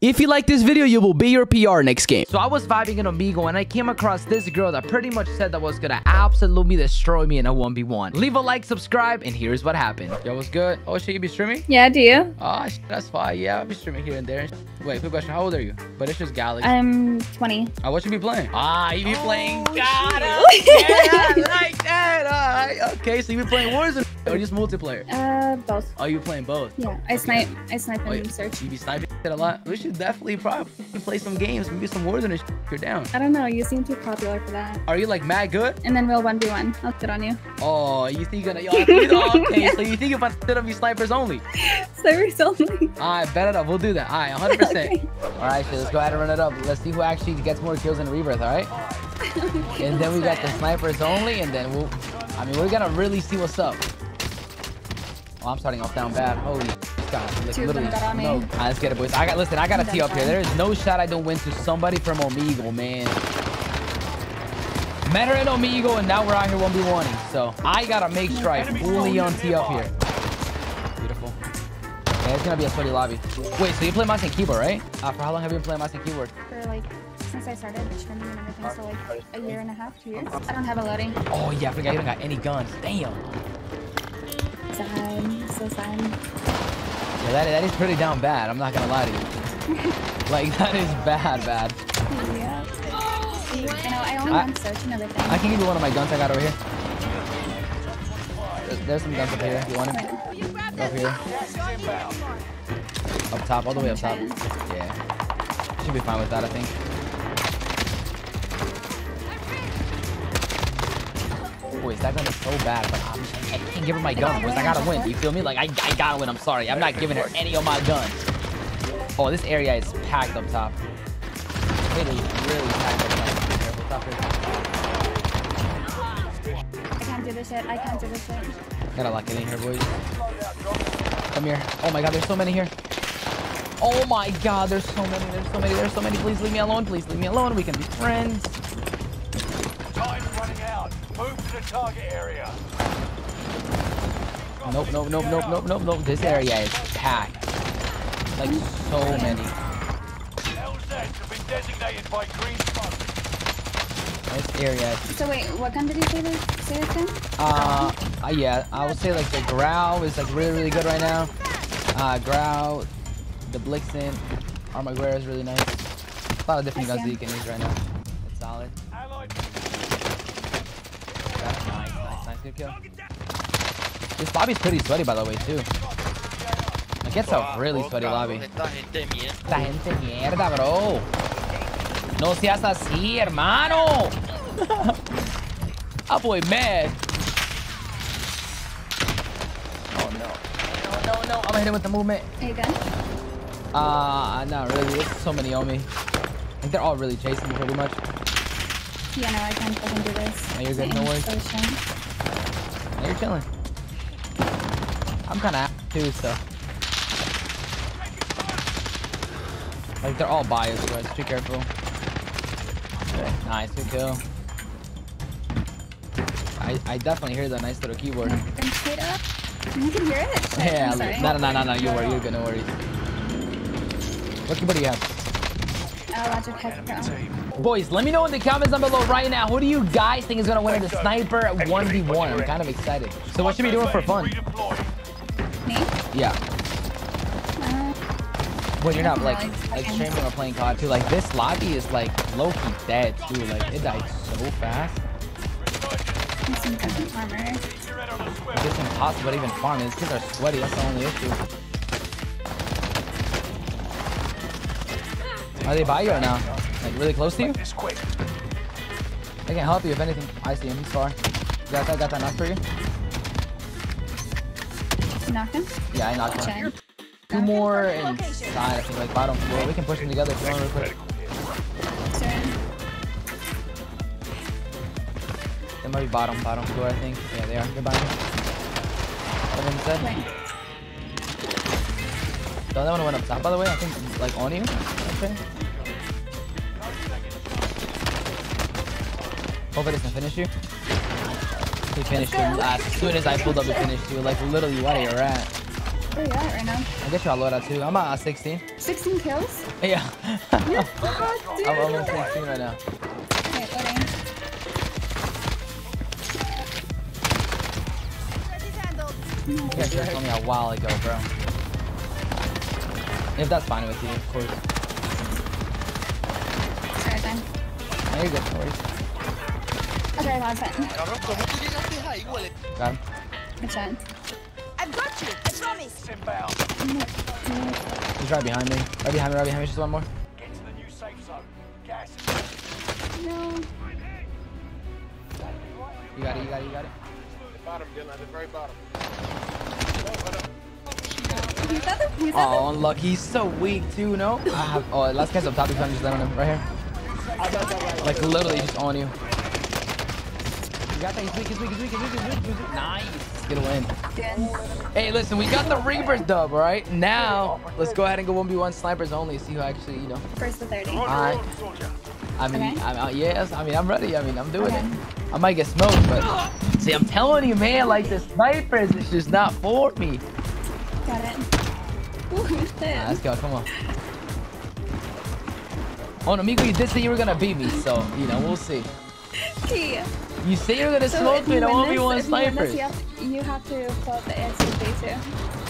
If you like this video, you will be your PR next game. So I was vibing in Omegle and I came across this girl that pretty much said that was gonna absolutely destroy me in a 1v1. Leave a like, subscribe, and here's what happened. Yo, what's good? Oh, should you be streaming? Yeah, do you? Oh, that's fine. Yeah, I'll be streaming here and there. Wait, quick question. How old are you? But it's just Galaxy. I'm 20. Oh, what you be playing? Ah, you be playing Oh, God. shit. Uh, yeah, like that. All right. Okay, so you be playing Warzone or just multiplayer? Uh, both. Oh, you playing both? Yeah, I snipe. I snipe Oh, and yeah. search. You be sniping a lot. We should definitely probably play some games. Maybe some Warzone and you're down. I don't know. You seem too popular for that. Are you like mad good? And then we'll 1v1. I'll sit on you. Oh, you think you're gonna? Oh, okay, so you think if I set up you snipers only? Servers only. Alright, bet it up. We'll do that. Alright, 100. percent Okay. Alright, shit. Let's go ahead and run it up. Let's see who actually gets more kills in Rebirth. Alright. And then we got the snipers only, and then we'll. I mean, we're gonna really see what's up. Oh, I'm starting off down bad. Holy God, like Two of them literally got on me. no. Alright, let's get it, boys. I got listen. I got a I'm tee up here. There is no shot I don't win to somebody from Omegle, man. Met her in Omegle, and now we're out here 1v1ing. So I gotta make sure I fully on tee up here. Beautiful. Yeah, it's gonna be a sweaty lobby. Wait, so you play mouse and keyboard, right? Uh, for how long have you been playing mouse and keyboard? For like, since I started streaming and everything, so like a year and a half, two years. I don't have a loading. Oh yeah, I forgot you don't got any guns. Damn. Sad. So sad. Yeah, that, that is pretty down bad. I'm not gonna lie to you. like that is bad, bad. Yeah. I know. I only I- want search and everything. I can give you one of my guns I got over here. There's, there's some guns up here. You want them? Up here. Up top, all the way up top. Yeah. Should be fine with that, I think. That gun is so bad, but I'm, I can't give her my gun. Boys, I gotta win. You feel me? Like, I, I gotta win. I'm sorry. I'm not giving her any of my guns. Oh, this area is packed up top. It is really packed up top. Be careful, top here. I can't do this shit. I can't do this shit. Gotta lock it in here, boys. Come here. Oh my god, there's so many here. Oh my god, there's so many, there's so many, there's so many. Please leave me alone, please leave me alone. We can be friends. Time's running out. Move to the target area. Nope, nope, nope, nope, nope, nope, nope. This area is packed. Like so many. LZs have been designated by green smoke. This area So wait, what gun did you say this? Say this again? Uh, uh, yeah, I would say like the Grau is like really, really good right now. Uh, Grau, the Blixen, Armaguerra is really nice. A lot of different I guns see that you can use right now. Good kill. This lobby's pretty sweaty, by the way, too. It gets a really sweaty lobby. Esta gente mierda. Esta gente mierda, bro. No seas así, hermano. That boy mad. Oh no. No, no, no. I'm gonna hit him with the movement. Are you good? Uh, not really. There's so many on me. I think they're all really chasing me pretty much. Yeah, no, I can't fucking do this. No, you're good, no worries. You're chilling. I'm kind of too, so. Like they're all biased, so just be careful. Okay, nice, good kill. I, I definitely hear that nice little keyboard. Straight up. You can hear it. Yeah, I'm sorry. no, no, no, no, no, you're, you're good, no worries. What keyboard do you have? Uh, Logitech Pro. Boys, let me know in the comments down below right now. Who do you guys think is gonna win in the sniper 1v1? I'm kind of excited. So what should we be doing for fun? Me? Yeah. Uh, When you're not like Nothing, like like, streaming or playing COD too. Like this lobby is like low key dead too. Like it died so fast. some fucking armor. You're head on a swim. It's impossible to even farm. These kids are sweaty. That's the only issue. Are they by you or now? Like really close to you? This quick. They can help you if anything. I see him. He's far. Got that? Got that knock for you? You knock him? Yeah, I knocked him. Chin. Two more inside. I think like bottom floor. We can push them together if you want real quick. Sir. They might be bottom, bottom floor, I think. Yeah, they are. They're behind me. What did he say? Wait. The other one went up top, by the way. I think, like, on you. Okay. Hope it doesn't finish you. He finished you. As soon as I pulled up, he finished you. Like, literally, what are you at? Where are you at right now? I guess you're on loadout too. I'm at uh, 16. 16 kills? Yeah. You're fucked, dude. I'm almost 16 right now. Okay, loading. You guys have told me a while ago, bro. If that's fine with you, of course. Sorry, then. No, you're good, no worries. Okay, last hit. Cabrón, ¿cómo tú llegaste ahí, güey? Got him. Good shot. I've got you. I promise. Inbound. He's right behind me. Right behind me, right behind me. Just one more. Get to the new safe zone. Gas. No. You got it, you got it, you got it. Bottom, Dylan, at the very bottom. He's at the, he's Oh, unlucky. He's so weak too, no? I have, oh, last guy's up top. He's trying to just land on him. Right here. Like, literally just on you. You got that. He's weak, he's weak, he's weak, he's weak, he's weak, he's weak. Nice. Get a win. Hey, listen, we got the Reapers dub, all right? Now, let's go ahead and go 1v1 snipers only. See who actually, you know. First to 30. Alright. I mean, Okay. I, I, yes, I mean, I'm ready. I mean, I'm doing Okay. it. I might get smoked, but see, I'm telling you, man, like the snipers, it's just not for me. Got it. Ooh, who's this? let's go. Come on. Oh, Amigo, you did say you were gonna beat me, so you know we'll see. You say you're gonna So smoke me, you and I win won't be this- one if you win this, snipers. You have, you have to pull out the AX50 too.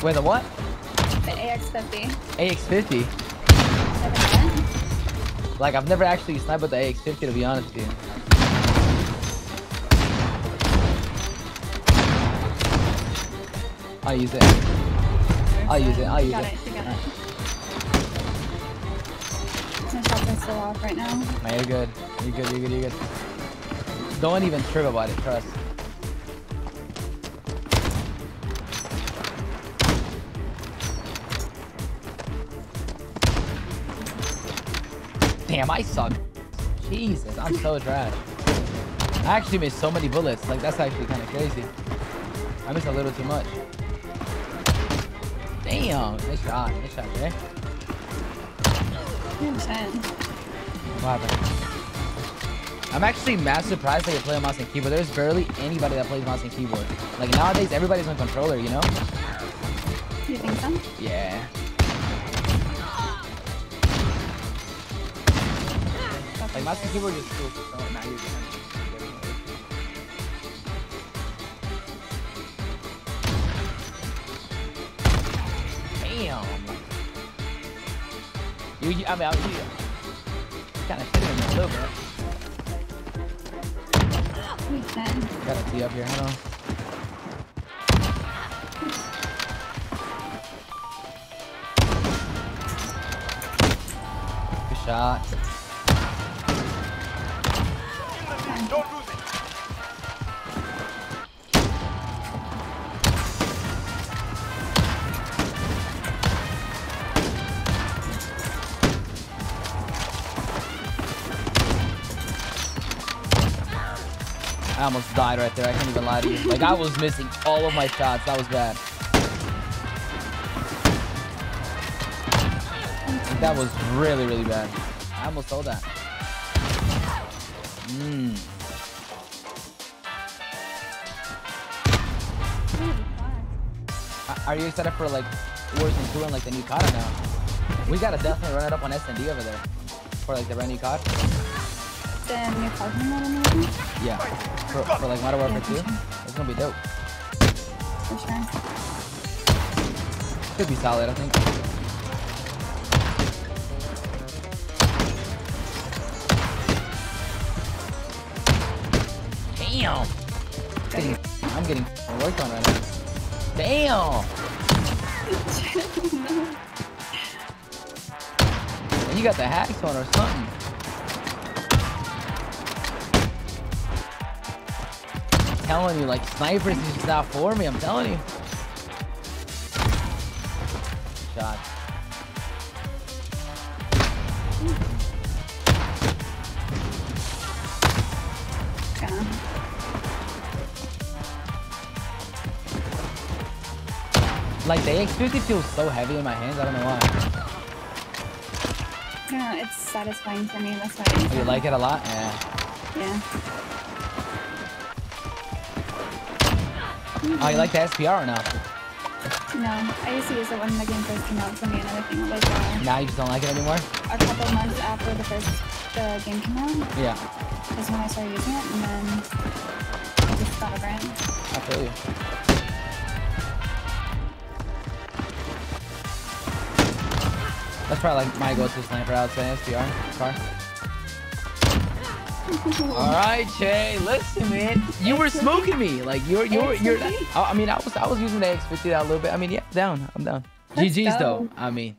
Wait, the what? The AX50. AX50. Like I've never actually sniped with the AX50 to be honest with you. I'll use it. I'll use it. I'll use Got it. it. You got it. My shots still off right now. Man, you're good. You're good. You're good. You're good. Don't even trip about it. Trust. Damn, I suck. Jesus, I'm so trash. I actually missed so many bullets. Like, that's actually kind of crazy. I missed a little too much. Damn, nice shot. Nice shot, Jay. 100%. What happened? I'm actually mad surprised that you play on mouse and keyboard. There's barely anybody that plays mouse and keyboard. Like nowadays, everybody's on controller, you know? You think so? Yeah. Like mouse and keyboard is cool. Now you're You I mean, I was kind of hit him a little bit. Got a tee up here. Hold on. Good shot. Don't I almost died right there. I can't even lie to you. Like I was missing all of my shots. That was bad. Like, that was really, really bad. I almost sold that. Mmm. Are you excited for like Warzone 2 and like the new COD now? We gotta definitely run it up on SND over there. For like the brand new COD. The new Cosmo model maybe? Yeah. For, for like Modern Warfare 2. It's gonna be dope. For sure. Could be solid, I think. Damn. Getting- I'm getting worked on right now. Damn. You got the hacks on or something. Telling you, like snipers is just not for me. I'm telling you. Shot. Like the X50 feels so heavy in my hands. I don't know why. I it's satisfying for me, that's why Oh, you like it a lot? Yeah. Yeah. Oh, you like the SPR or not? No, I used to use it when the game first came out for me and everything. Like uh, Now you just don't like it anymore? a couple months after the first the game came out Yeah, is when I started using it, and then I just got over it. I feel you. That's probably like my go-to sniper, I would say, SPR, car. All right, Che. Listen, man. You were smoking me. Like you're, you're, you're. I mean, I was, I was using the X50 that a little bit. I mean, yeah, down. I'm down. Let's GG's though. I mean,